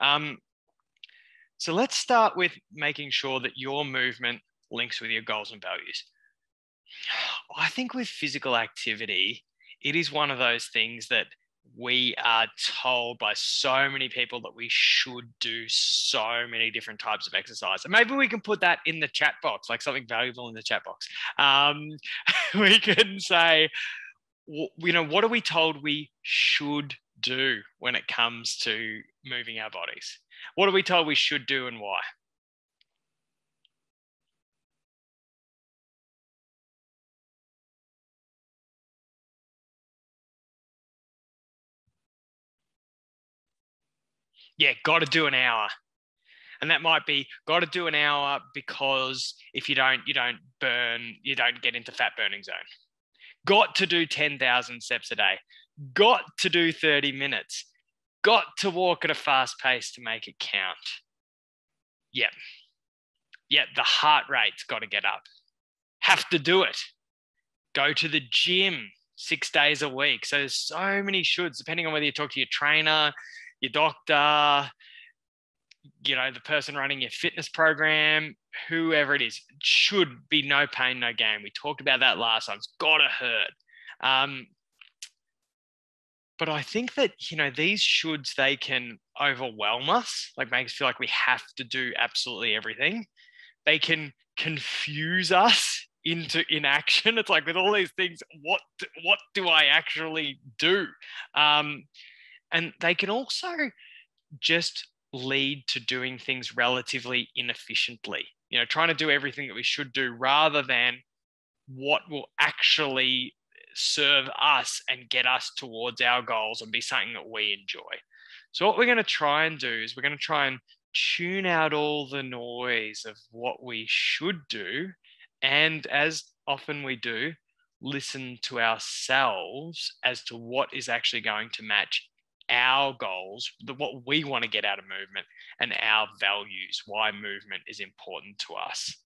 Um, so let's start with making sure that your movement links with your goals and values. I think with physical activity, it is one of those things that we are told by so many people that we should do so many different types of exercise. And maybe we can put that in the chat box, like something valuable in the chat box. Um, we can say, you know, what are we told we should do when it comes to moving our bodies? What are we told we should do and why? yeah, got to do an hour. And that might be got to do an hour because if you don't, you don't burn, you don't get into fat burning zone. Got to do 10,000 steps a day. Got to do 30 minutes. Got to walk at a fast pace to make it count. Yep. Yep. The heart rate's got to get up. Have to do it. Go to the gym six days a week. So there's so many shoulds, depending on whether you talk to your trainer, your doctor, you know, the person running your fitness program, whoever it is, should be no pain, no gain. We talked about that last time. It's got to hurt. Um, but I think that, you know, these shoulds, they can overwhelm us, like make us feel like we have to do absolutely everything. They can confuse us into inaction. It's like with all these things, what, what do I actually do? Um, and they can also just lead to doing things relatively inefficiently. You know, trying to do everything that we should do rather than what will actually serve us and get us towards our goals and be something that we enjoy. So, what we're going to try and do is we're going to try and tune out all the noise of what we should do. And as often we do, listen to ourselves as to what is actually going to match our goals, what we want to get out of movement, and our values, why movement is important to us.